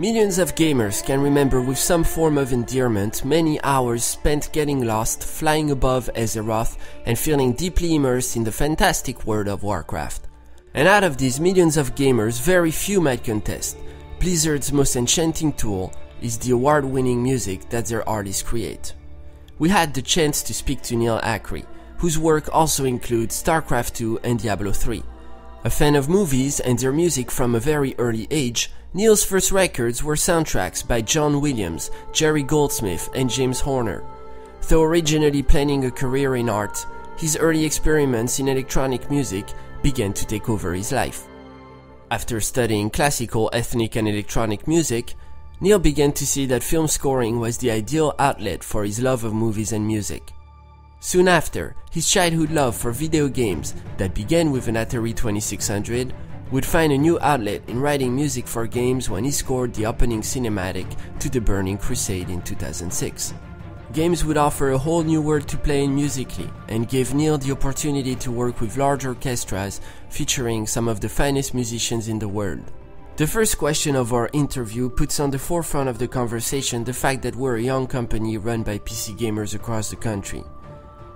Millions of gamers can remember with some form of endearment many hours spent getting lost, flying above Azeroth, and feeling deeply immersed in the fantastic world of Warcraft. And out of these millions of gamers, very few might contest. Blizzard's most enchanting tool is the award winning music that their artists create. We had the chance to speak to Neal Acree, whose work also includes StarCraft 2 and Diablo 3. A fan of movies and their music from a very early age, Neal's first records were soundtracks by John Williams, Jerry Goldsmith, and James Horner. Though originally planning a career in art, his early experiments in electronic music began to take over his life. After studying classical, ethnic, and electronic music, Neil began to see that film scoring was the ideal outlet for his love of movies and music. Soon after, his childhood love for video games, that began with an Atari 2600, would find a new outlet in writing music for games when he scored the opening cinematic to The Burning Crusade in 2006. Games would offer a whole new world to play in musically and gave Neal the opportunity to work with large orchestras featuring some of the finest musicians in the world. The first question of our interview puts on the forefront of the conversation the fact that we're a young company run by PC gamers across the country.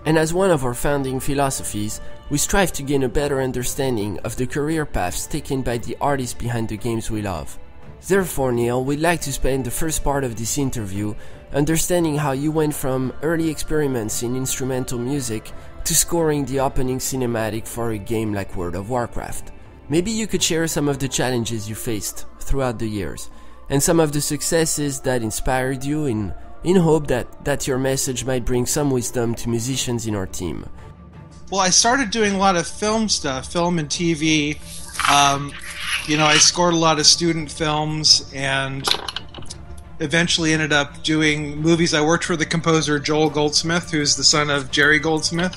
And as one of our founding philosophies, we strive to gain a better understanding of the career paths taken by the artists behind the games we love. Therefore, Neal, we'd like to spend the first part of this interview understanding how you went from early experiments in instrumental music to scoring the opening cinematic for a game like World of Warcraft. Maybe you could share some of the challenges you faced throughout the years and some of the successes that inspired you in in hope that, that your message might bring some wisdom to musicians in our team. Well, I started doing a lot of film stuff, film and TV. Um, you know, I scored a lot of student films and eventually ended up doing movies. I worked for the composer Joel Goldsmith, who's the son of Jerry Goldsmith,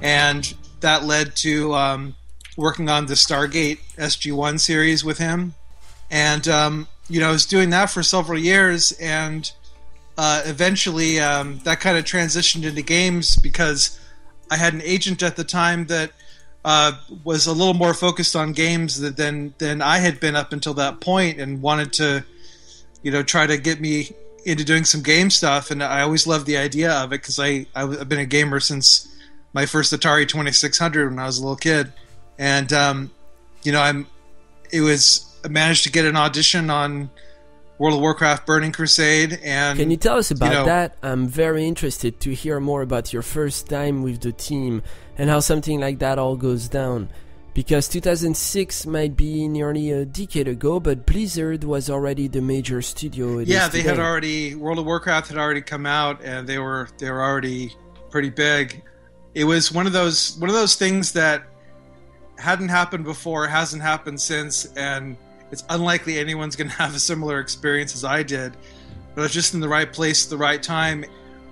and that led to um, working on the Stargate SG1 series with him. And, um, you know, I was doing that for several years and uh, eventually um, that kind of transitioned into games because I had an agent at the time that uh, was a little more focused on games than than I had been up until that point, and wanted to, you know, try to get me into doing some game stuff. And I always loved the idea of it because I I've been a gamer since my first Atari 2600 when I was a little kid, and um, you know I'm it was I managed to get an audition on World of Warcraft Burning Crusade. And can you tell us about you know, that? I'm very interested to hear more about your first time with the team and how something like that all goes down. Because 2006 might be nearly a decade ago, but Blizzard was already the major studio. yeah, they had already World of Warcraft had already come out, and they were they were already pretty big. It was one of those one of those things that hadn't happened before, hasn't happened since, and it's unlikely anyone's going to have a similar experience as I did. But I was just in the right place at the right time.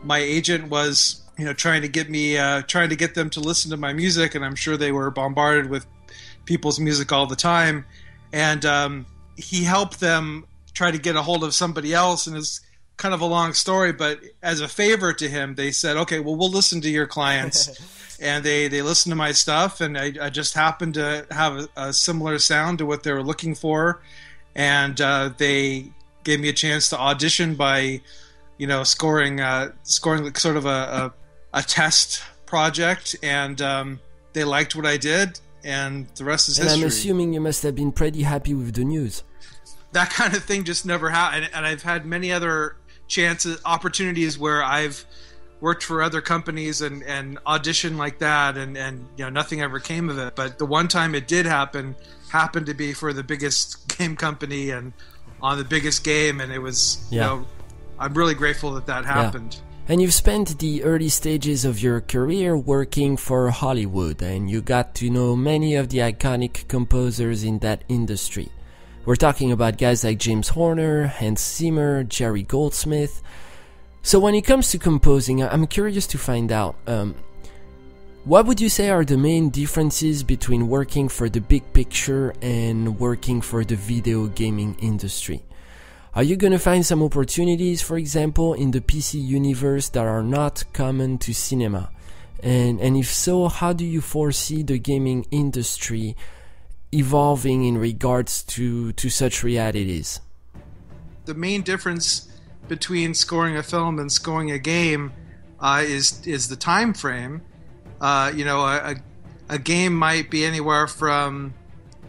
My agent was, you know, trying to get me, uh, trying to get them to listen to my music, and I'm sure they were bombarded with people's music all the time. And um, he helped them try to get a hold of somebody else, and it's kind of a long story. But as a favor to him, they said, "Okay, well, we'll listen to your clients." and they they listened to my stuff, and I, I just happened to have a, a, similar sound to what they were looking for, and uh, they gave me a chance to audition by, you know, scoring uh, scoring sort of a, a, a test project, and um, they liked what I did, and the rest is and history. I'm assuming you must have been pretty happy with the news. That kind of thing just never happened, and I've had many other chances, opportunities where I've worked for other companies and, and auditioned like that and, and you know nothing ever came of it but the one time it did happen happened to be for the biggest game company and on the biggest game and it was yeah. you know i'm really grateful that that happened yeah. And you've spent the early stages of your career working for Hollywood, and you got to know many of the iconic composers in that industry. We're talking about guys like James Horner, Hans Zimmer, Jerry Goldsmith, so when it comes to composing, I'm curious to find out um, what would you say are the main differences between working for the big picture and working for the video gaming industry? Are you going to find some opportunities, for example, in the PC universe that are not common to cinema? And, and if so, how do you foresee the gaming industry evolving in regards to, to such realities? the main difference between scoring a film and scoring a game uh, is is the time frame. Uh, you know, a, a game might be anywhere from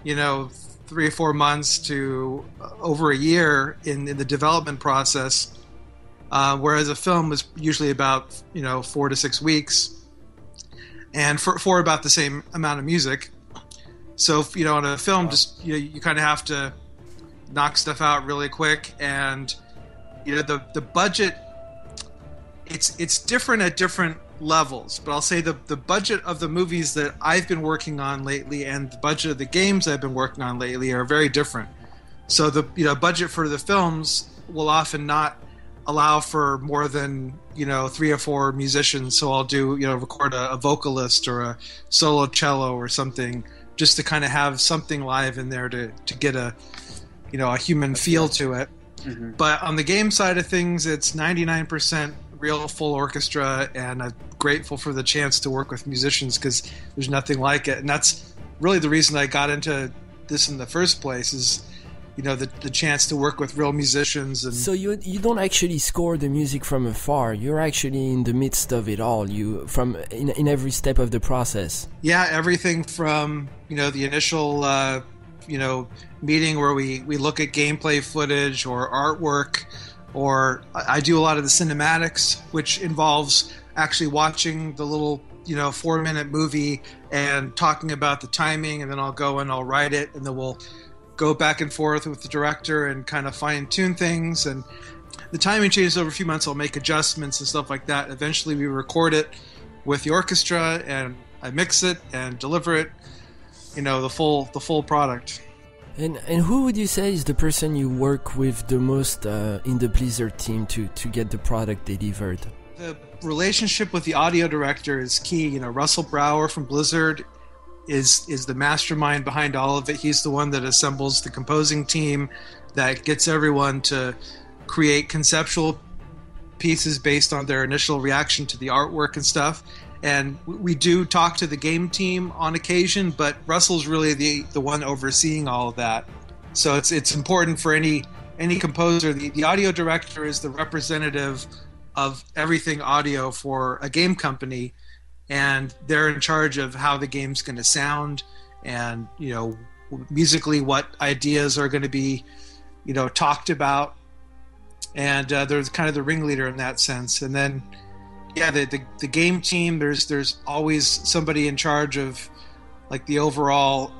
you know three or four months to over a year in, in the development process, uh, whereas a film is usually about you know four to six weeks, and for, for about the same amount of music. So you know, on a film, just you know, you kind of have to knock stuff out really quick, and you know the the budget. It's it's different at different levels, but I'll say the the budget of the movies that I've been working on lately and the budget of the games I've been working on lately are very different. So the you know budget for the films will often not allow for more than you know three or four musicians. So I'll do you know record a, a vocalist or a solo cello or something just to kind of have something live in there to to get a you know a human feel to it. Mm-hmm. But on the game side of things, it's 99% real full orchestra, and I'm grateful for the chance to work with musicians because there's nothing like it. And that's really the reason I got into this in the first place is you know the, the chance to work with real musicians and so you you don't actually score the music from afar. You're actually in the midst of it all. You from in, in every step of the process. Yeah everything from you know the initial uh, you know meeting where we we look at gameplay footage or artwork or I do a lot of the cinematics, which involves actually watching the little you know four minute movie and talking about the timing, and then I'll go and I'll write it, and then we'll go back and forth with the director and kind of fine tune things. And the timing changes over a few months. I'll make adjustments and stuff like that. Eventually, we record it with the orchestra, and I mix it and deliver it. You know the full the full product. And and who would you say is the person you work with the most uh, in the Blizzard team to to get the product delivered? The relationship with the audio director is key. You know, Russell Brower from Blizzard is is the mastermind behind all of it. He's the one that assembles the composing team that gets everyone to create conceptual pieces based on their initial reaction to the artwork and stuff and we do talk to the game team on occasion, but Russell's really the the one overseeing all of that. So it's it's important for any any composer. The, the audio director is the representative of everything audio for a game company, and they're in charge of how the game's going to sound, and you know musically what ideas are going to be you know talked about, and uh, they're kind of the ringleader in that sense, and then yeah, the, the, the game team. There's there's always somebody in charge of like the overall,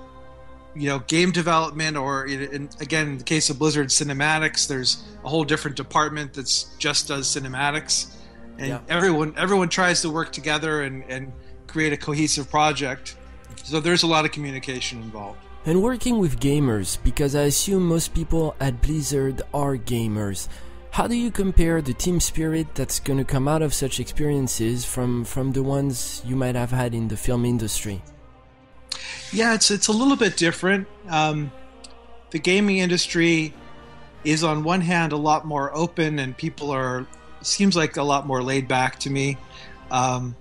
you know, game development. Or in, in, again, in the case of Blizzard cinematics, there's a whole different department that's just does cinematics, and yeah. everyone everyone tries to work together and and create a cohesive project. So there's a lot of communication involved. And working with gamers, because I assume most people at Blizzard are gamers. How do you compare the team spirit that's going to come out of such experiences from from the ones you might have had in the film industry? Yeah, it's it's a little bit different. Um, the gaming industry is on one hand a lot more open, and people are seems like a lot more laid back to me. Um,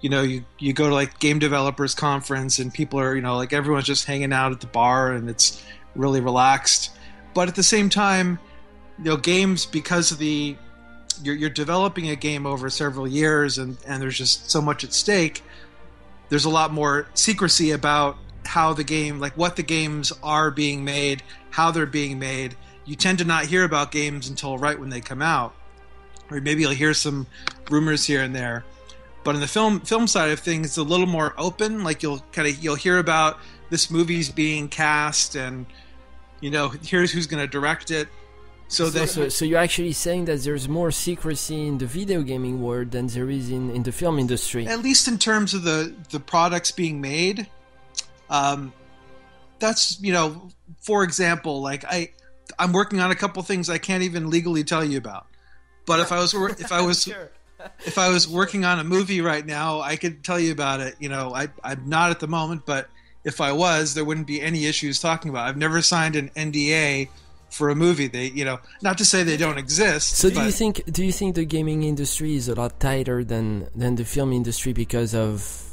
you know, you you go to like game developers conference, and people are you know like everyone's just hanging out at the bar, and it's really relaxed. But at the same time, you know games because of the you're, you're developing a game over several years and and there's just so much at stake there's a lot more secrecy about how the game like what the games are being made how they're being made you tend to not hear about games until right when they come out or maybe you'll hear some rumors here and there but in the film film side of things it's a little more open like you'll kind of you'll hear about this movie's being cast and you know here's who's going to direct it so, so, so, so, you're actually saying that there's more secrecy in the video gaming world than there is in, in the film industry. At least in terms of the, the products being made. Um, that's you know, for example, like I I'm working on a couple things I can't even legally tell you about. But if I was if I was sure. if I was working on a movie right now, I could tell you about it. You know, I I'm not at the moment, but if I was, there wouldn't be any issues talking about. It. I've never signed an NDA for a movie. They, you know, not to say they don't exist. So do you think do you think the gaming industry is a lot tighter than than the film industry because of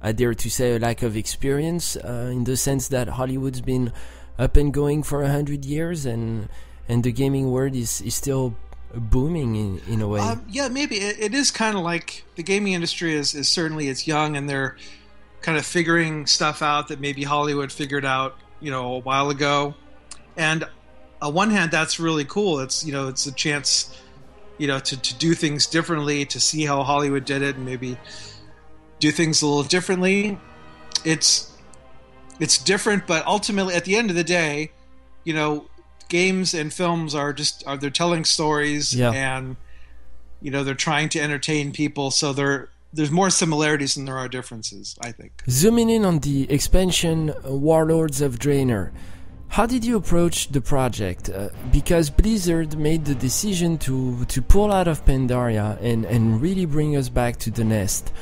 I dare to say a lack of experience uh, in the sense that Hollywood's been up and going for a hundred years and and the gaming world is, is still booming in, in a way. Um, yeah, maybe it, it is kind of like the gaming industry is, is certainly it's young and they're kind of figuring stuff out that maybe Hollywood figured out, you know, a while ago. And on one hand, that's really cool. It's you know, it's a chance, you know, to, to do things differently, to see how Hollywood did it, and maybe do things a little differently. It's it's different, but ultimately, at the end of the day, you know, games and films are just are they're telling stories yeah. and you know they're trying to entertain people. So they're there's more similarities than there are differences i think. Zooming in on the expansion uh, warlords of draenor. How did you approach the project? Uh, because blizzard made the decision to to pull out of pandaria and and really bring us back to the nest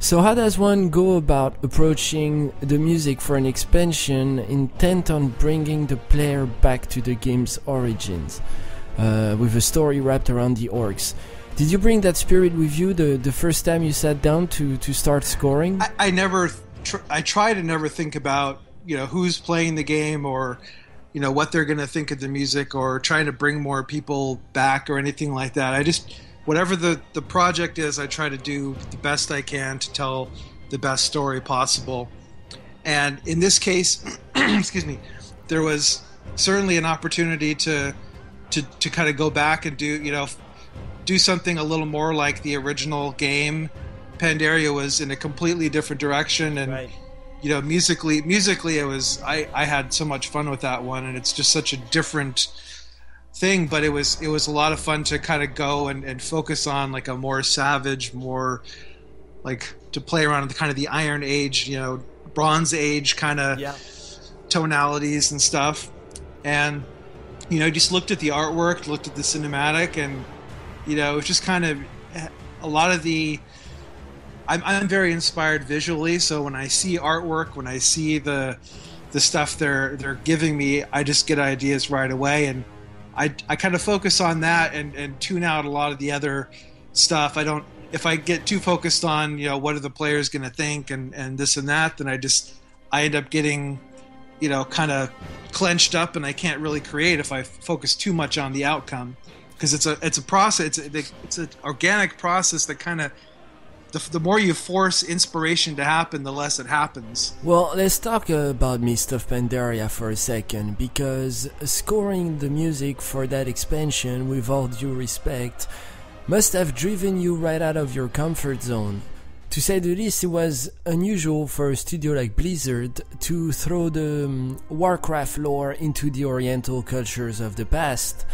so, how does one go about approaching the music for an expansion intent on bringing the player back to the game's origins, uh, with a story wrapped around the orcs? Did you bring that spirit with you the, the first time you sat down to, to start scoring? I, I never, tr- I try to never think about you know who's playing the game or you know what they're going to think of the music or trying to bring more people back or anything like that. I just whatever the, the project is, I try to do the best I can to tell the best story possible. And in this case, excuse me, there was certainly an opportunity to to to kind of go back and do you know do something a little more like the original game. Pandaria was in a completely different direction, and right. you know musically musically it was I I had so much fun with that one, and it's just such a different thing, but it was it was a lot of fun to kind of go and, and focus on like a more savage, more like to play around with kind of the Iron Age, you know, Bronze Age kind of yeah. tonalities and stuff, and you know, just looked at the artwork, looked at the cinematic, and you know, it was just kind of a lot of the. I'm, I'm very inspired visually, so when I see artwork, when I see the the stuff they're they're giving me, I just get ideas right away, and I, I kind of focus on that and, and tune out a lot of the other stuff. I don't if I get too focused on you know what are the players going to think and and this and that, then I just I end up getting you know kind of clenched up and I can't really create if I focus too much on the outcome because it's a it's a process it's a, it's an organic process that kind of the, the more you force inspiration to happen, the less it happens. Well, let's talk about Mist of Pandaria for a second, because scoring the music for that expansion, with all due respect, must have driven you right out of your comfort zone. To say the least, it was unusual for a studio like Blizzard to throw the um, Warcraft lore into the Oriental cultures of the past.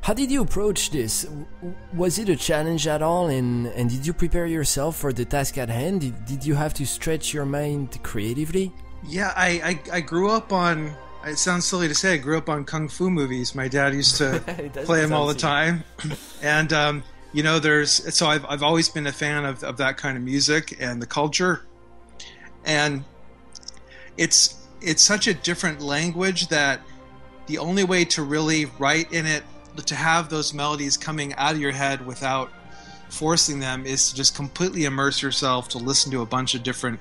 How did you approach this? Was it a challenge at all, and, and did you prepare yourself for the task at hand? Did, did you have to stretch your mind creatively? Yeah, I, I, I grew up on. It sounds silly to say. I grew up on kung fu movies. My dad used to play them all the time, and um, you know, there's so I've I've always been a fan of, of that kind of music and the culture, and it's it's such a different language that the only way to really write in it to have those melodies coming out of your head without forcing them is to just completely immerse yourself to listen to a bunch of different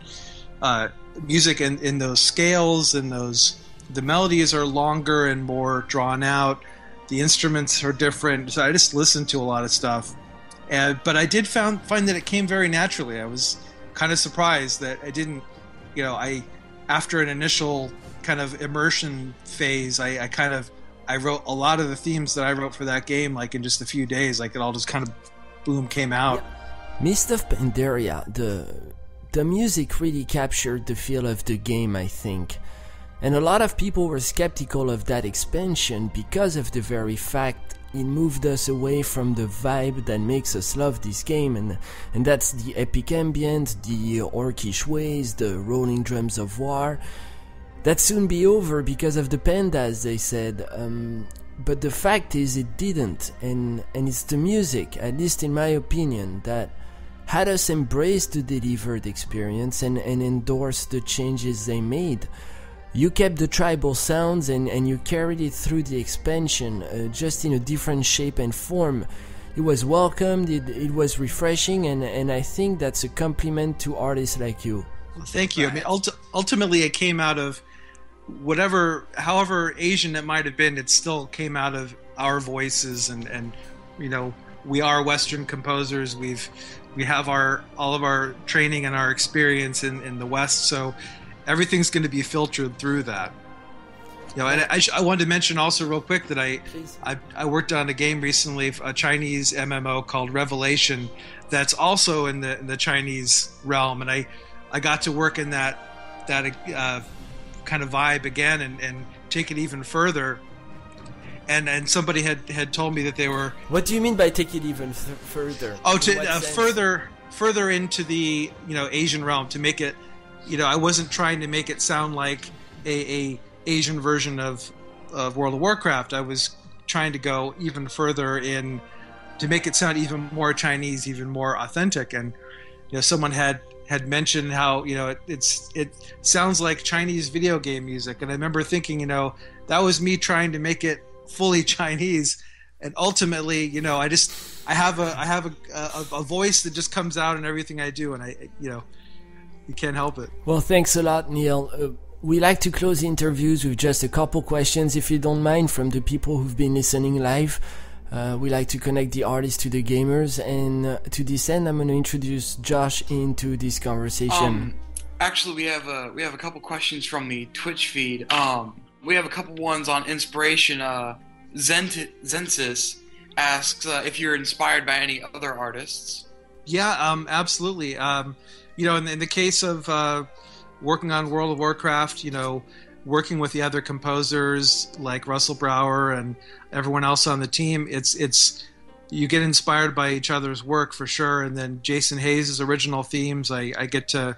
uh, music in, in those scales and those the melodies are longer and more drawn out. The instruments are different. So i just listened to a lot of stuff. And but i did found find that it came very naturally. I was kind of surprised that i didn't you know i after an initial kind of immersion phase i, I kind of I wrote a lot of the themes that I wrote for that game like in just a few days. Like it all just kind of boom came out. Yeah. Mist of Pandaria, the the music really captured the feel of the game, I think. And a lot of people were skeptical of that expansion because of the very fact it moved us away from the vibe that makes us love this game and and that's the epic ambient, the orcish ways, the rolling drums of war that soon be over because of the pandas, they said. Um, but the fact is, it didn't, and and it's the music, at least in my opinion, that had us embrace the delivered experience and, and endorse the changes they made. You kept the tribal sounds and, and you carried it through the expansion, uh, just in a different shape and form. It was welcomed, it, it was refreshing, and, and I think that's a compliment to artists like you. Thank you. I mean, ultimately, it came out of whatever, however Asian it might have been, it still came out of our voices and and you know we are Western composers. We've we have our all of our training and our experience in in the West, so everything's going to be filtered through that. You know, and I, I wanted to mention also real quick that I, I, I worked on a game recently, a Chinese MMO called Revelation, that's also in the in the Chinese realm, and I I got to work in that that uh, kind of vibe again and, and take it even further. And and somebody had had told me that they were. What do you mean by take it even th- further? Oh, to uh, further further into the you know Asian realm to make it. You know, I wasn't trying to make it sound like a, a Asian version of of World of Warcraft. I was trying to go even further in to make it sound even more Chinese, even more authentic. And you know, someone had had mentioned how you know it, it's it sounds like Chinese video game music, and I remember thinking, you know, that was me trying to make it fully Chinese, and ultimately, you know, I just I have a I have a, a, a voice that just comes out in everything I do, and I you know, you can't help it. Well, thanks a lot, Neal. Uh, we like to close interviews with just a couple questions, if you don't mind, from the people who've been listening live. Uh, we like to connect the artists to the gamers, and uh, to this end, I'm going to introduce Josh into this conversation. Um, actually, we have a we have a couple questions from the Twitch feed. Um, we have a couple ones on inspiration. Uh, Zent- Zensis asks uh, if you're inspired by any other artists. Yeah, um, absolutely. Um, you know, in, in, the case of uh, working on World of Warcraft, you know, working with the other composers like Russell Brower and everyone else on the team, it's it's you get inspired by each other's work for sure. And then Jason Hayes' original themes, I, I get to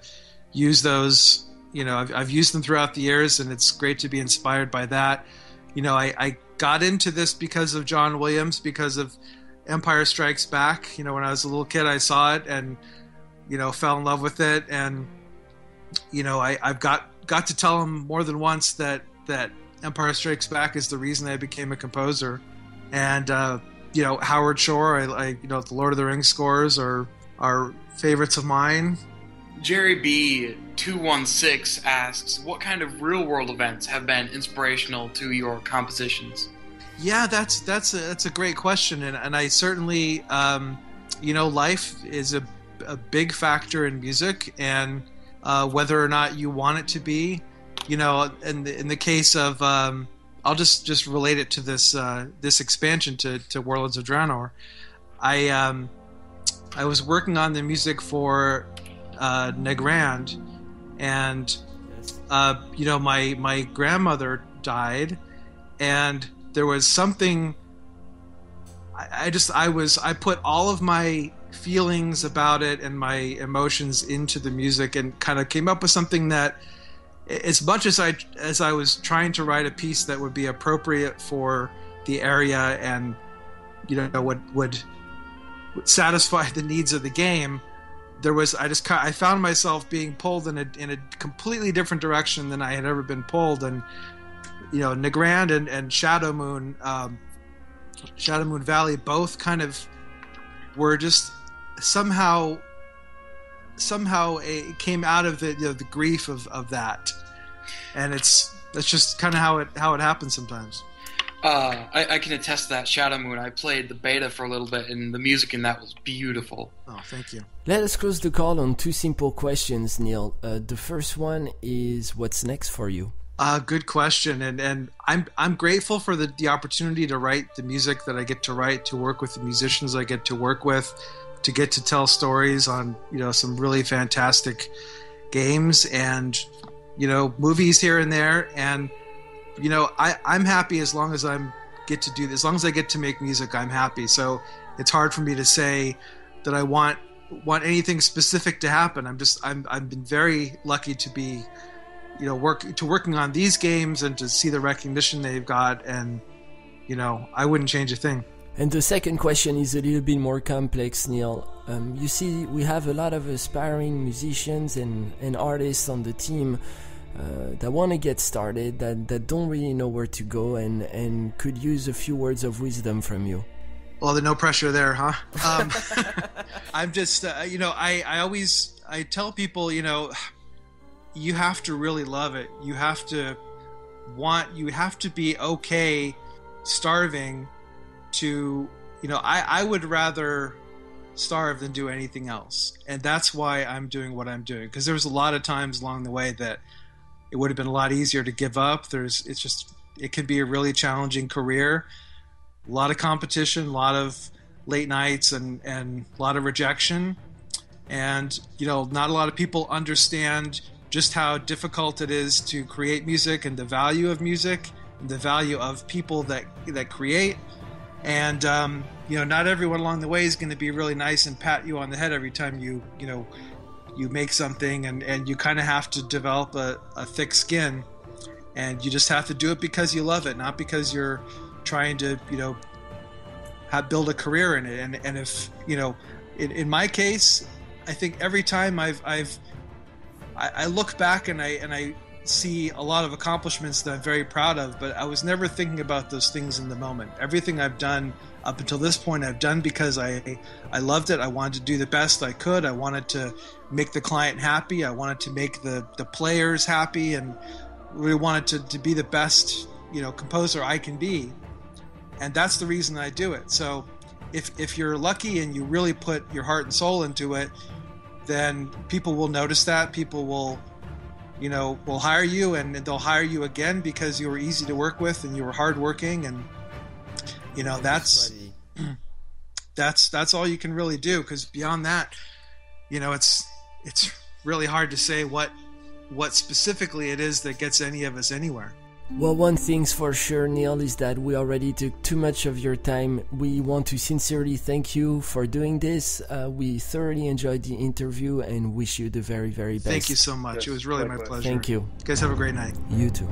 use those. You know, I've, I've used them throughout the years, and it's great to be inspired by that. You know, I, I got into this because of John Williams, because of Empire Strikes Back. You know, when I was a little kid, I saw it and you know fell in love with it, and you know, I, I've got got to tell him more than once that that Empire Strikes Back is the reason I became a composer, and uh, you know Howard Shore, I, I, you know the Lord of the Rings scores are are favorites of mine. Jerry B two one six asks, "What kind of real world events have been inspirational to your compositions?" Yeah, that's that's a, that's a great question, and and I certainly, um, you know, life is a a big factor in music, and uh, whether or not you want it to be. You know, in the, in the case of, um, I'll just just relate it to this uh, this expansion to to Warlords of Draenor. I um, I was working on the music for uh, Nagrand, and uh, you know my my grandmother died, and there was something. I, I just I was I put all of my feelings about it and my emotions into the music and kind of came up with something that as much as I as I was trying to write a piece that would be appropriate for the area and you know would would, would satisfy the needs of the game there was I just I found myself being pulled in a in a completely different direction than I had ever been pulled. And you know Nagrand and, and Shadow Moon um, Shadow Moon Valley both kind of were just somehow somehow it came out of the you know, the grief of, of that, and it's that's just kind of how it how it happens sometimes. Uh, I, I, can attest to that Shadow Moon. I played the beta for a little bit, and the music in that was beautiful. Oh, thank you. Let us close the call on two simple questions, Neal. Uh, the first one is, what's next for you? Uh, good question, and and I'm I'm grateful for the the opportunity to write the music that I get to write, to work with the musicians I get to work with, to get to tell stories on you know some really fantastic games and you know movies here and there. And you know I, i'm happy as long as i'm get to do as long as i get to make music i'm happy. So it's hard for me to say that i want want anything specific to happen. I'm just i'm i've been very lucky to be you know work to working on these games and to see the recognition they've got. And you know i wouldn't change a thing and the second question is a little bit more complex, Neal. Um, you see, we have a lot of aspiring musicians and, and artists on the team uh, that want to get started, that, that don't really know where to go, and, and could use a few words of wisdom from you. Well, there's no pressure there, huh? Um, I'm just, uh, you know, I, I always I tell people, you know, you have to really love it. You have to want, you have to be okay starving to you know I, I would rather starve than do anything else. And that's why i'm doing what i'm doing. Because there was a lot of times along the way that it would have been a lot easier to give up. There's it's just it can be a really challenging career. A lot of competition a lot of late nights and and a lot of rejection. And you know not a lot of people understand just how difficult it is to create music and the value of music and the value of people that that create and um, you know not everyone along the way is going to be really nice and pat you on the head every time you you know you make something and and you kind of have to develop a, a thick skin. And you just have to do it because you love it not because you're trying to you know have, build a career in it. And and if you know in, in my case i think every time i've i've I, I look back and i and i see a lot of accomplishments that I'm very proud of, but I was never thinking about those things in the moment. Everything I've done up until this point, I've done because I I loved it. I wanted to do the best I could. I wanted to make the client happy. I wanted to make the the players happy, and really wanted to, to be the best you know composer I can be. And that's the reason I do it. So if if you're lucky and you really put your heart and soul into it, then people will notice that. People will you know, will hire you and they'll hire you again because you were easy to work with and you were hardworking and you know that's that's that's all you can really do because beyond that, you know, it's it's really hard to say what what specifically it is that gets any of us anywhere. Well, one thing's for sure, Neal, is that we already took too much of your time. We want to sincerely thank you for doing this. Uh, we thoroughly enjoyed the interview and wish you the very, very best. Thank you so much. Yes, it was really my pleasure. Thank you. You guys have a great night. You too.